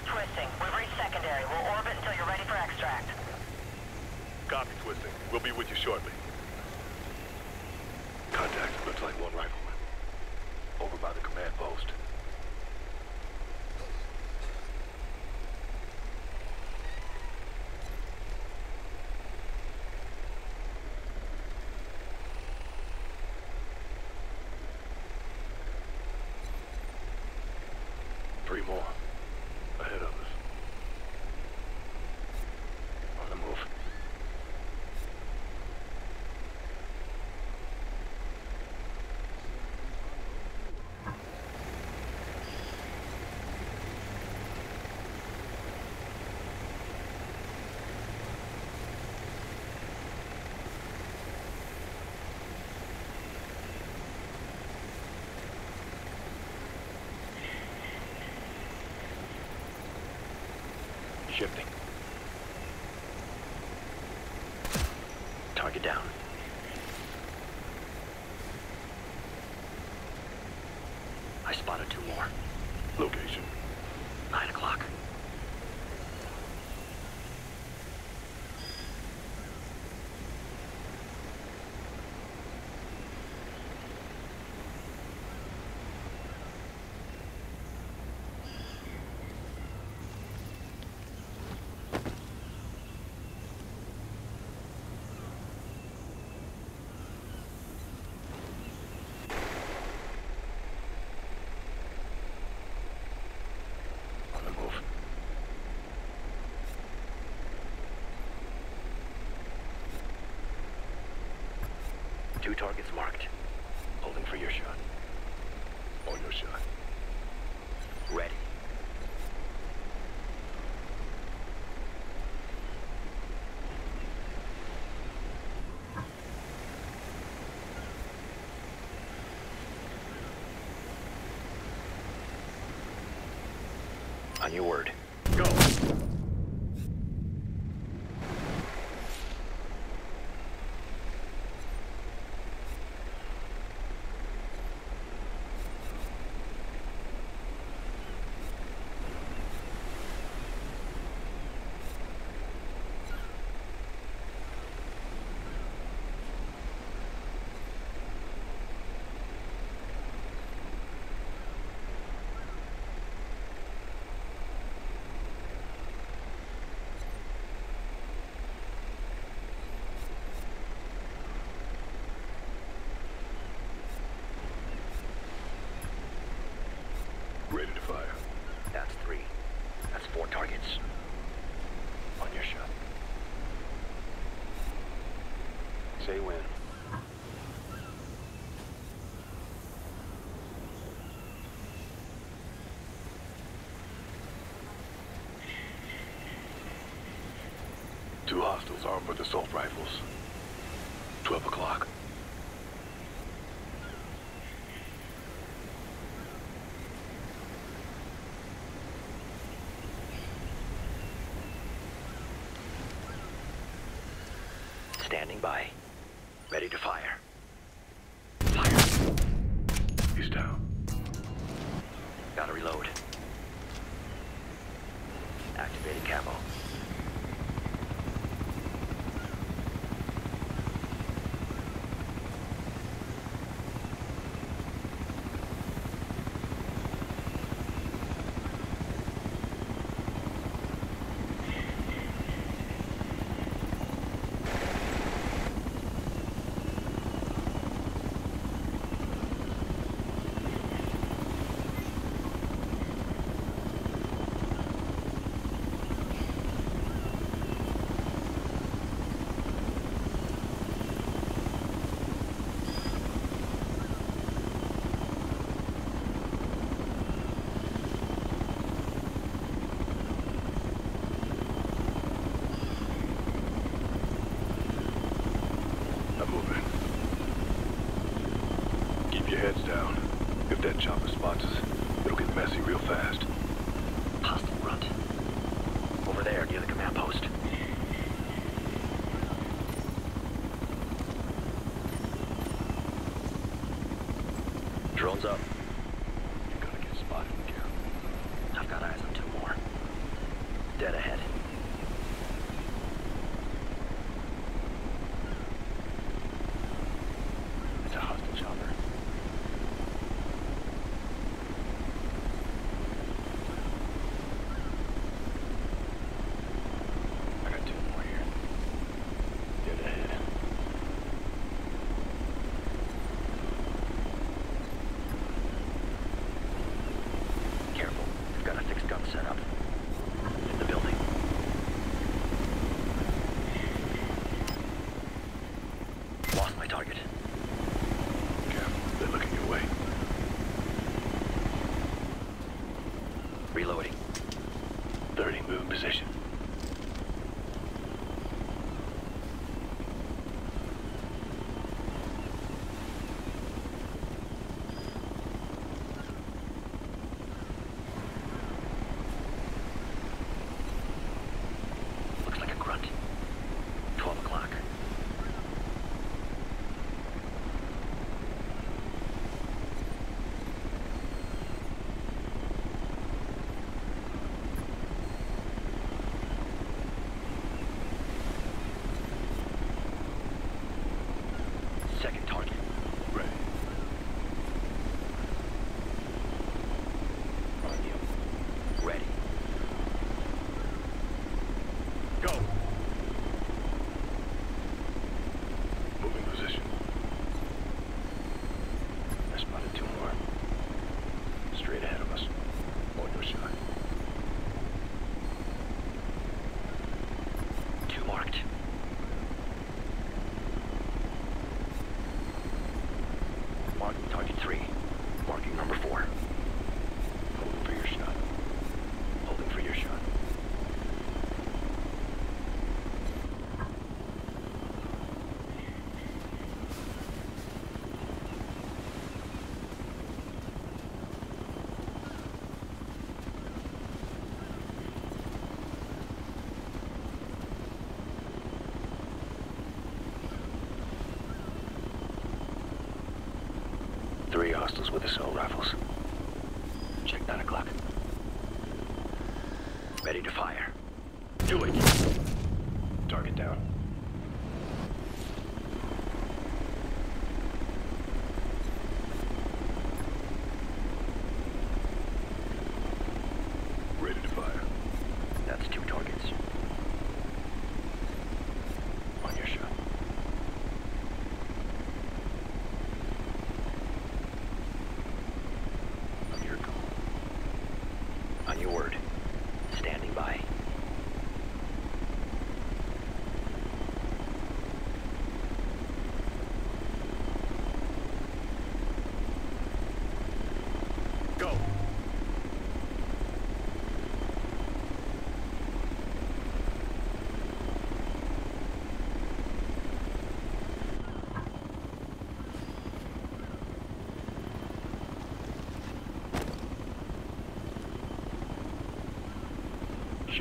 Twisting. We've reached secondary. We'll orbit until you're ready for extract. Copy, Twisting. We'll be with you shortly. Contact. Looks like one rifleman. Over by the command post. Three more. Ahead of us. On the move. Shifting. Target down. I spotted two more. Location. Nine o'clock. On the move. Two targets marked. Holding for your shot. On your shot. Ready. On your word. Go! Ready to fire. That's three. That's four targets. On your shot. Say when. Two hostiles armed with assault rifles. Twelve o'clock. Standing by. Ready to fire. Up. 30, move in position. three hostiles with assault rifles. Check 9 o'clock. Ready to fire. Do it! Target down.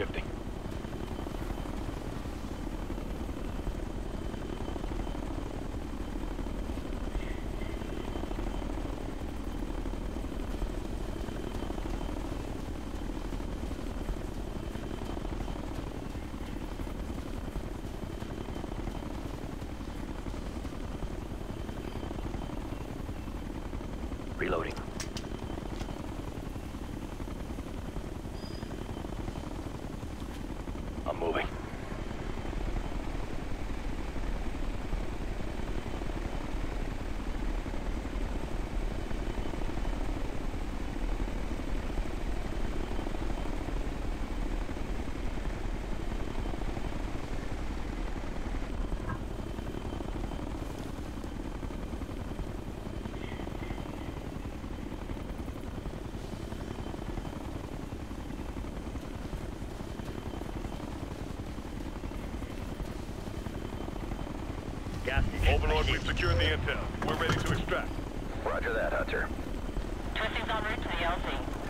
shifting. Gas Overlord, we've secured the intel. We're ready to extract. Roger that, Hunter. Twisting on en route to the LZ.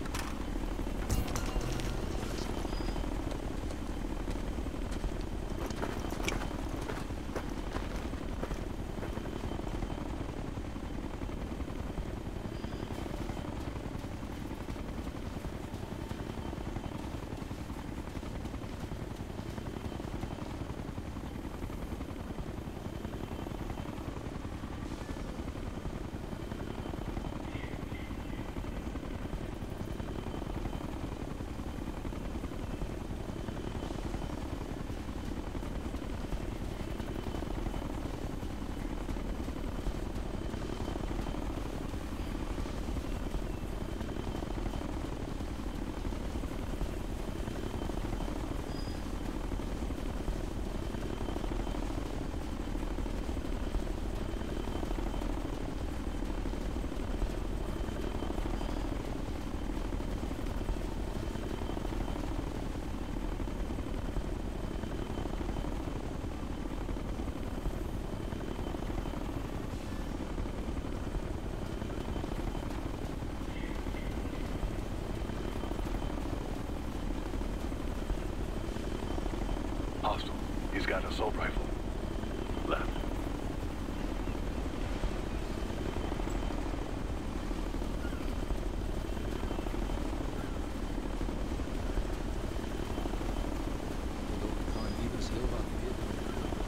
Got assault rifle. Left.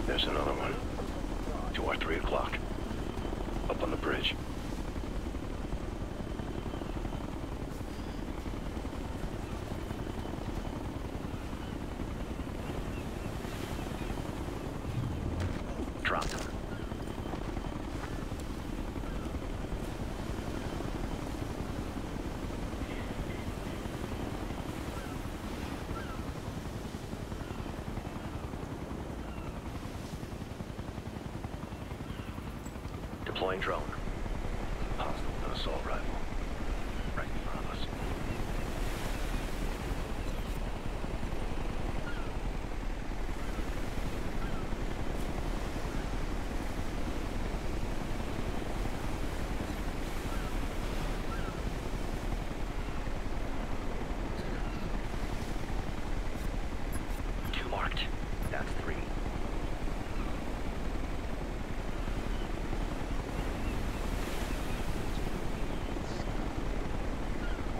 There's another one. Two or three o'clock. Up on the bridge. Deploying drone. Hostile assault rifle. Right in front of us. Two marked. That's three.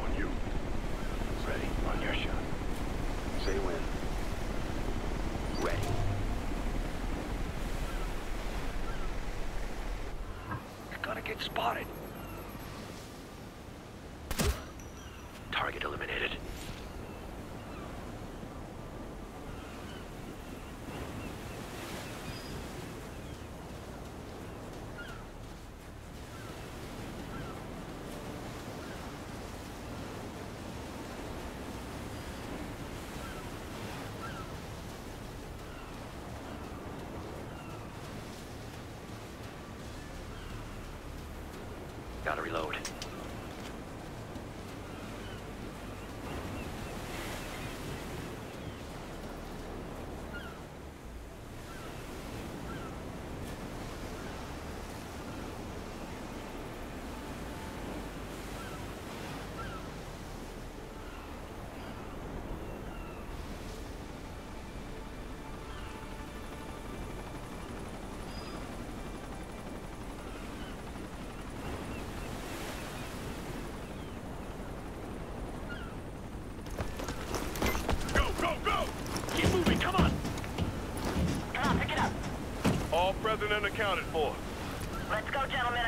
On you. Ready. On your shot. Say when. Ready. You're gonna get spotted. Target eliminated. Gotta reload. On, pick it up. All present and accounted for. Let's go, gentlemen.